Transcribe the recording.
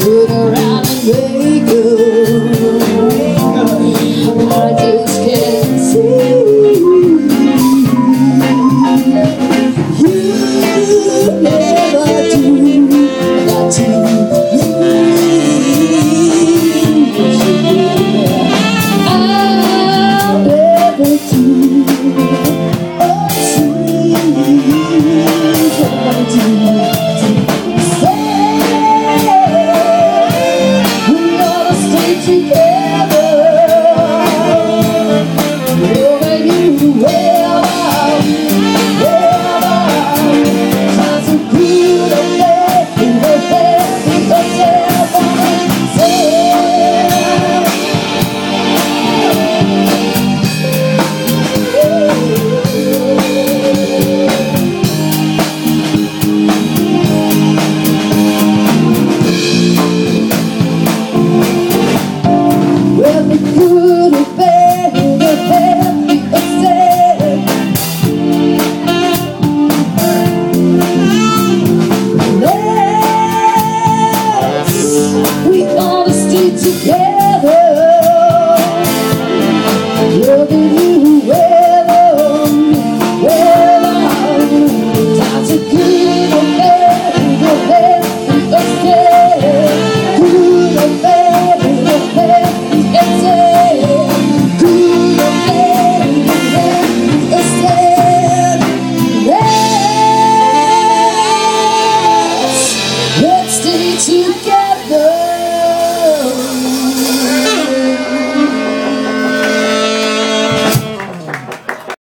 Turn around and wake up. Together